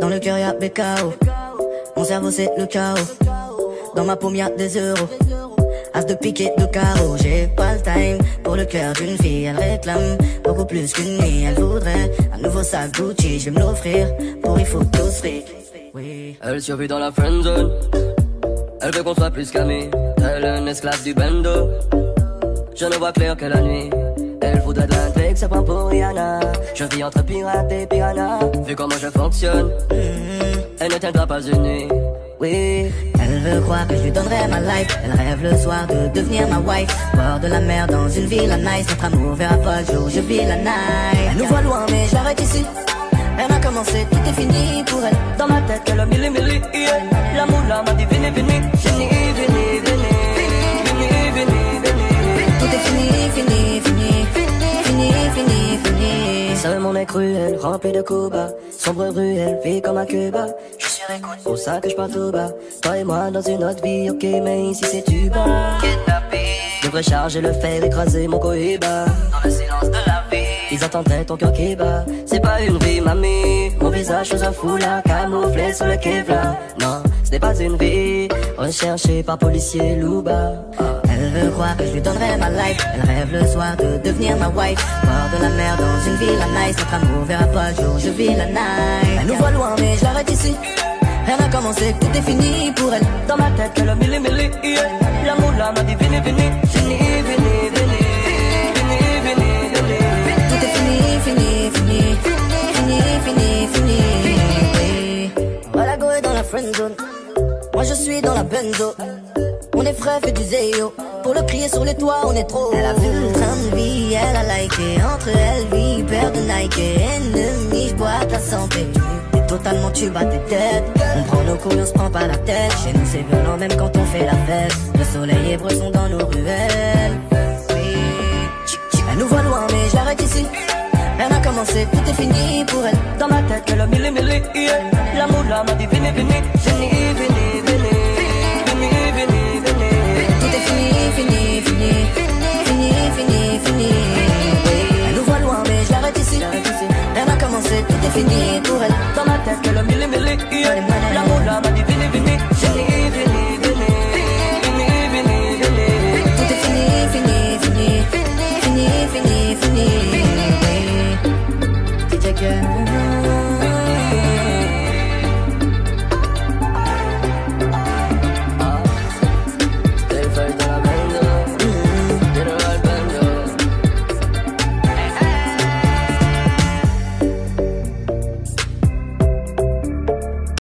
Dans le cœur y'a BKO oh. Mon cerveau c'est le chaos. Dans ma paume y'a des euros. As de piquet de carreau J'ai pas le time pour le cœur d'une fille. Elle réclame beaucoup plus qu'une nuit. Elle voudrait un nouveau sac Gucci. Je vais me l'offrir pour il faut tous oui. Elle survit dans la friendzone Elle veut qu'on soit plus qu'amis. Elle est une esclave du bando. Je ne vois clair que la nuit. Elle voudrait de l'intrigue, c'est pas pour Rihanna. Je vis entre pirates et piranha. Vu comment je fonctionne, elle ne tiendra pas une nuit. Oui, elle veut croire que je lui donnerai ma life. Elle rêve le soir de devenir ma wife. Bord de la mer dans une ville nice. Notre amour verra pas le jour, je vis la night. Elle nous voit loin, mais j'arrête ici. Elle a commencé, tout est fini pour elle. Dans ma tête, elle a mille mille, yeah. L'amour là m'a venez, venez, venez, fini. Seul mon est cruel, rempli de coups bas. Sombre ruelle, vie comme à Cuba. Je suis écoute, pour ça que je parle tout bas. Toi et moi dans une autre vie, ok, mais ici c'est tu bas. Kidnappé. Devrais charger le fer, écraser mon cohiba. Dans le silence de la vie. Ils attendaient ton cœur qui bat. C'est pas une vie, mamie. Mon visage sous un foulard, camouflé sous le Kevlar. Non, ce n'est pas une vie. Recherché par policier Louba. Elle veut croire que je lui donnerai Elle rêve le soir de devenir ma wife. Bord de la mer dans une ville à nice. Notre amour verra pas le jour, je vis la night. Elle nous voit loin, mais je l'arrête ici. Elle a commencé, tout est fini pour elle. Dans ma tête, elle a mille mille. L'amour là m'a dit, venez, venez, venez, venez, venez. Tout est fini, fini, fini, fini, fini, fini. Voilà, go est dans la friend zone. Moi je suis dans la benzo. On est frais, fait du zéo. Pour le crier sur les toits, on est trop. Elle a vu le train de vie, elle a liké. Entre elle, vie, paire de Nike. Ennemi, bois ta santé. T'es totalement tu bats tes têtes. On prend nos couilles, on se prend pas la tête. Chez nous, c'est violent, même quand on fait la fête. Le soleil et bresson dans nos ruelles. Elle nous voit loin, mais je l'arrête ici. Elle a commencé, tout est fini pour elle. Dans ma tête, elle a mille mille, yeah. L'amour là m'a dit, venez, venez, venez. Venez, c'est fini pour elle. Dans ma tête, que le milli milli, yeah. L'amour là m'a dit vini vini, vini vini vini, vini vini vini. Tout est fini, fini, fini, fini, fini, fini, fini. Did you get